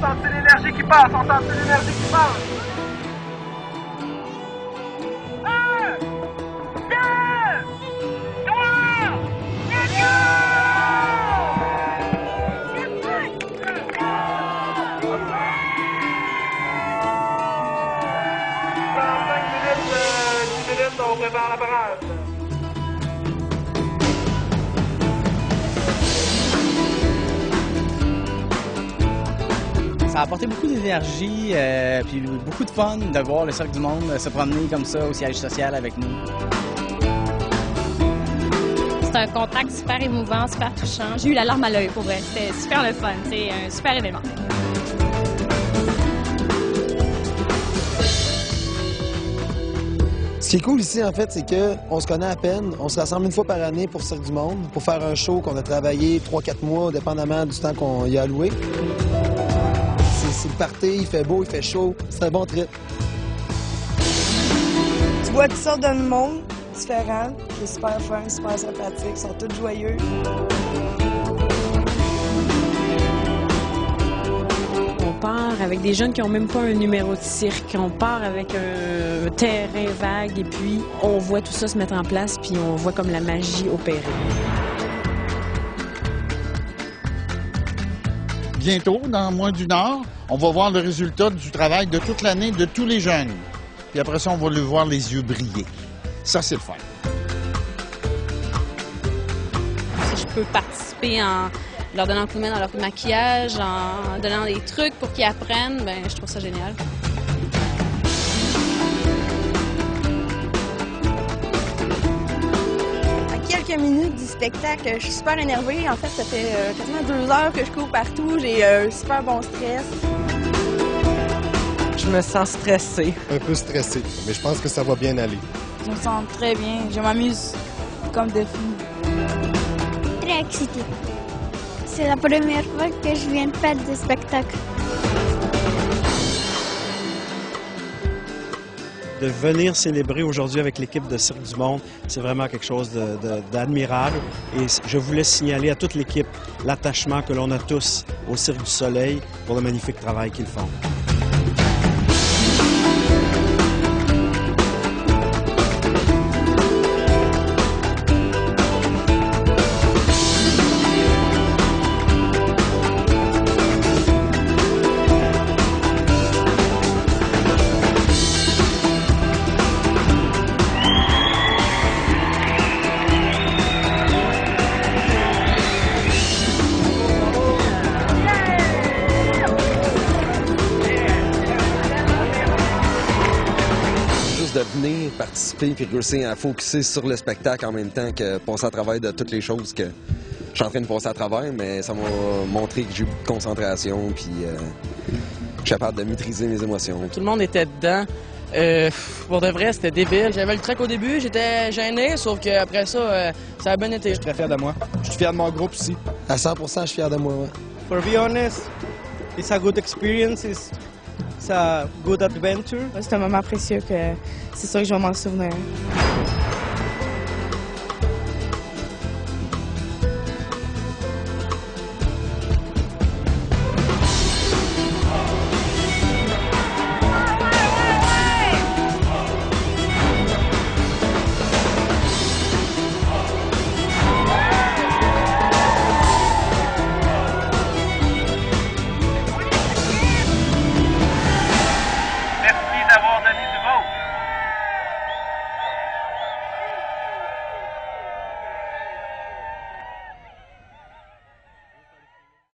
sent l'énergie qui passe, on sent l'énergie qui passe. Un, deux, trois, let's go! 35 minutes, euh, 10 minutes, on prépare la parade. Ça a apporté beaucoup d'énergie euh, puis beaucoup de fun de voir le Cirque du Monde se promener comme ça au siège social avec nous. C'est un contact super émouvant, super touchant. J'ai eu la larme à l'œil pour vrai. C'était super le fun. C'est un super événement. Ce qui est cool ici, en fait, c'est qu'on se connaît à peine. On se rassemble une fois par année pour Cirque du Monde, pour faire un show qu'on a travaillé 3-4 mois, dépendamment du temps qu'on y a alloué. C'est c'est le party, il fait beau, il fait chaud. C'est un bon trip. Tu vois toutes sortes de monde différents, qui est super fun, super sympathique, ils sont tous joyeux. On part avec des jeunes qui n'ont même pas un numéro de cirque. On part avec un terrain vague et puis on voit tout ça se mettre en place puis on voit comme la magie opérer. Bientôt, dans moins d'une heure, on va voir le résultat du travail de toute l'année de tous les jeunes. Puis après ça, on va le voir les yeux briller. Ça, c'est le fun. Si je peux participer en leur donnant un coup de main dans leur maquillage, en donnant des trucs pour qu'ils apprennent, ben je trouve ça génial. Quelques minutes du spectacle, je suis super énervée. En fait, ça fait euh, quasiment deux heures que je cours partout. J'ai euh, un super bon stress. Je me sens stressée. Un peu stressé, mais je pense que ça va bien aller. Je me sens très bien. Je m'amuse comme de fou. Très excitée. C'est la première fois que je viens faire des spectacles. De venir célébrer aujourd'hui avec l'équipe de Cirque du Monde, c'est vraiment quelque chose d'admirable. Et je voulais signaler à toute l'équipe l'attachement que l'on a tous au Cirque du Soleil pour le magnifique travail qu'ils font. De venir participer puis réussir à focuser sur le spectacle en même temps que passer à travers de toutes les choses que je suis en train de passer à travers, mais ça m'a montré que j'ai beaucoup de concentration puis euh, je suis capable de maîtriser mes émotions. Tout le monde était dedans. Euh, pour de vrai, c'était débile. J'avais le truc au début, j'étais gêné, sauf qu'après ça, euh, ça a bien été. Je suis très fier de moi. Je suis fier de mon groupe aussi. À 100% je suis fier de moi. ouais. For be honest, it's a good experience. It's, C'est un moment précieux que c'est sûr que je vais m'en souvenir.